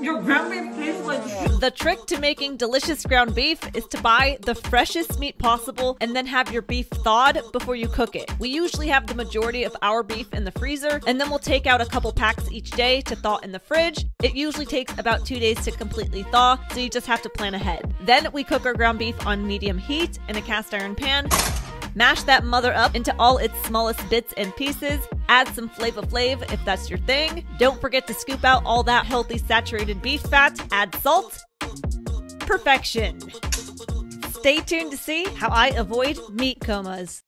Your ground beef tastes like The trick to making delicious ground beef is to buy the freshest meat possible and then have your beef thawed before you cook it. We usually have the majority of our beef in the freezer and then we'll take out a couple packs each day to thaw in the fridge. It usually takes about two days to completely thaw, so you just have to plan ahead. Then we cook our ground beef on medium heat in a cast iron pan. Mash that mother up into all its smallest bits and pieces. Add some Flava Flav if that's your thing. Don't forget to scoop out all that healthy saturated beef fat. Add salt. Perfection. Stay tuned to see how I avoid meat comas.